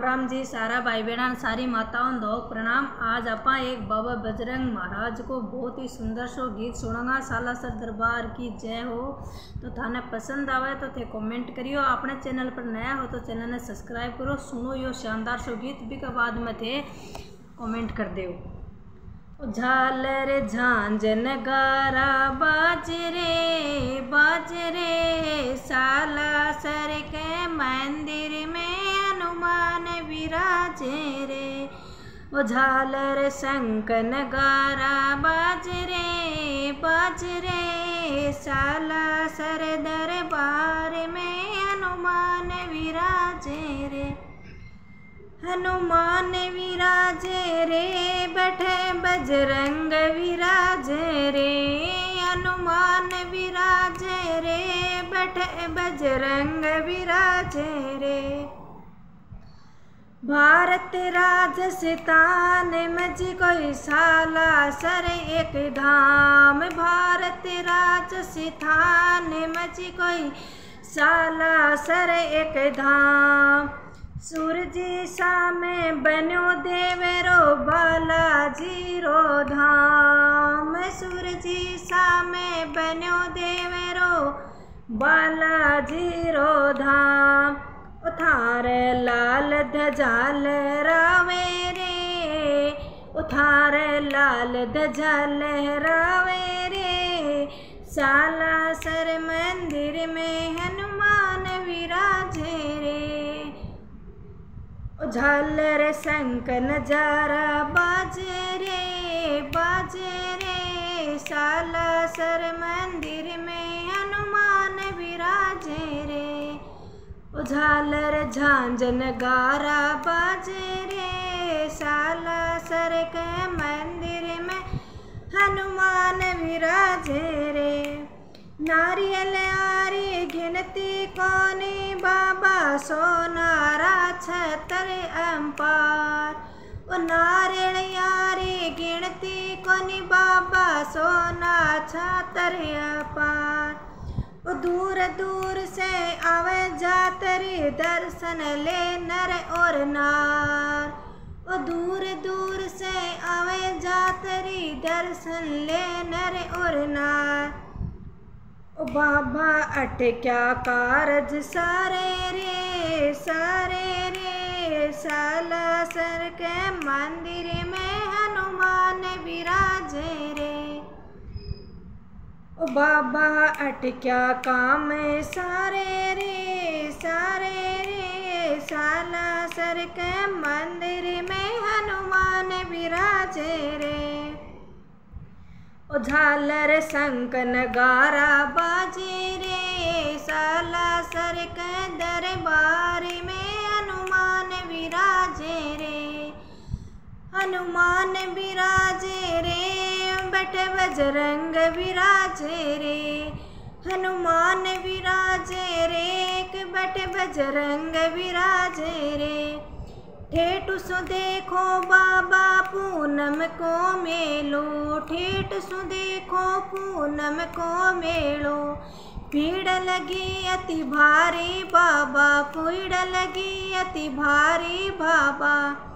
राम जी सारा भाई बहन सारी माताओं दो प्रणाम। आज आप एक बाबा बजरंग महाराज को बहुत ही सुंदर सो गीत सुनागा सालासर दरबार की जय हो। तो थाने पसंद आवे तो थे कमेंट करियो। अपने चैनल पर नया हो तो चैनल ने सब्सक्राइब करो। सुनो यो शानदार सो गीत भी के बाद में थे कमेंट कर दो झांझन गारा बाजरे बाजरे के मंदिर में विराजे रे। ओ झालर गारा बाजरे बाजरे साला सर दरबार में हनुमान विराजे रे। हनुमान विराजे रे, बैठे बजरंग विराजे रे। हनुमान विराजे रे, बैठे बजरंग विराजे रे। भारत राजस्थान मज कोई साला सर एक धाम। भारत राजस्थान मज कोई साला सर एक धाम। सूरज सामे बनो देवरो बाला रो धाम। सूरज सामे बनो देवरो बाला रो धाम। उथार लाल धजाल रावे रे। उथार लाल धजाल रावे रे। साला सर मंदिर में हनुमान विराजे रे। झालर शंख नज़ारा बाजे रे बाजे रे। साला सर मंदिर में झालर झांझन गारा बाजे रे, साला सर के मंदिर में हनुमान विराजे रे। नारियल आरी गिनती कोनी, बाबा सोनारा छतर अंपार। ओ नारियल यारी गिनती कोनी, बाबा सोना छतर अपार। दूर दूर से आवे जातरी दर्शन ले नर और नार। ओ दूर दूर से आवे जातरी दर्शन ले नर और नार। ओ बाबा, अट क्या कारज सारे रे सारे रे, साला सर के मंदिर में ओ बाबा, अट क्या काम सारे रे सारे रे, साला सर के मंदिर में हनुमान विराजे रे। ओ झालर शंख नगारा बाजे रे, साला सर के दरबार में हनुमान विराजे रे। हनुमान विराजे बट बजरंग विराजे रे, हनुमान विराजे रे, एक बट बजरंग विराजे रे। ठेठ सु देखो बाबा, पूनम को मेलो। ठेठ सु देखो, पूनम को मेलो। भीड़ लगी अति भारी बाबा भीड़ लगी अति भारी बाबा।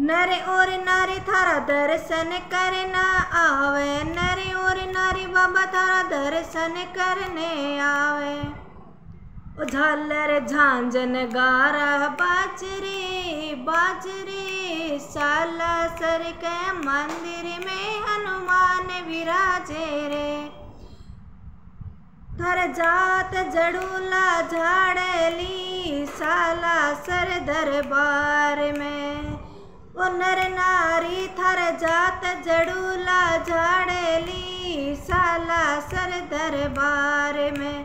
नर और नारी थारा दर्शन करना आवे। नर और नारी बाबा थारा दर्शन करने आवे। झालर झांझन गारा बाजरे बाजरे, साला सर के मंदिर में हनुमान विराजे रे। थर जात जड़ूला झाड़ली साला सर दरबार में। ओ नर नारी थर जात जड़ूला झाड़ली साला सर दरबार में।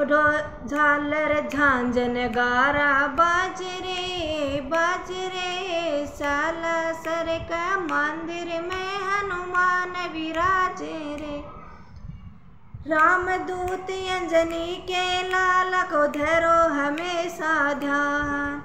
उठो झालर झांझन गारा बाजरे बाजरे साला सर का मंदिर में हनुमान विराजे रे। राम दूत अंजनी के लाल को धरो हमेशा ध्यान।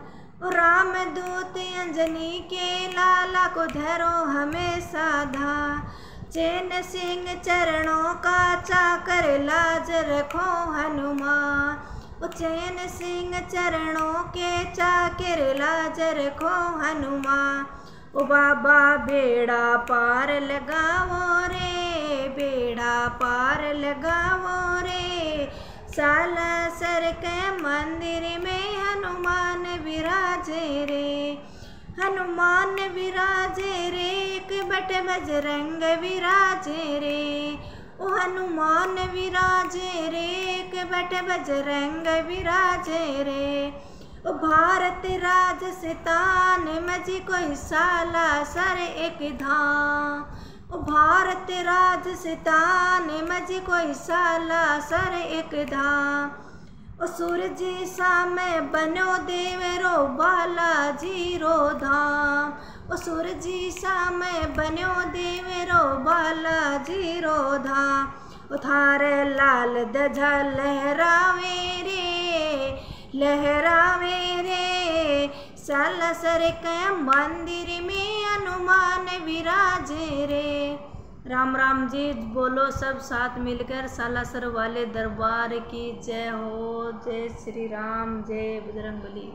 राम दूत अंजनी के लाला को धरो हमेशा धा। चैन सिंह चरणों का चाकर लाज रखो हनुमान। उच्चैन सिंह चरणों के चाकिर लाजर खो हनुमान। ओ बाबा, बेड़ा पार लगाओ रे, बेड़ा पार लगाओ रे। सालासर के मंदिर में हनुमान विराजे रे। हनुमान विराजे रे, एक बट बजरंग विराजे रे। ओ हनुमान विराजे रे, एक बट बजरंग विराजे रे। ओ भारत राजस्थान मजी कोई साला सर एक धाम। भारत राजस्थान मजी कोई साला सर एक धाम। सूरज सामे बनो देवरो बालाजी रो धाम। सूरजी सामे बनो देवरो बालाजी रो धाम। उथारे लाल दझा लहरावे रे लहरावे रे। सालासर के मंदिर में हनुमान विराजे रे। राम राम जी बोलो सब साथ मिलकर। सालासर वाले दरबार की जय हो। जय श्री राम। जय बजरंग बली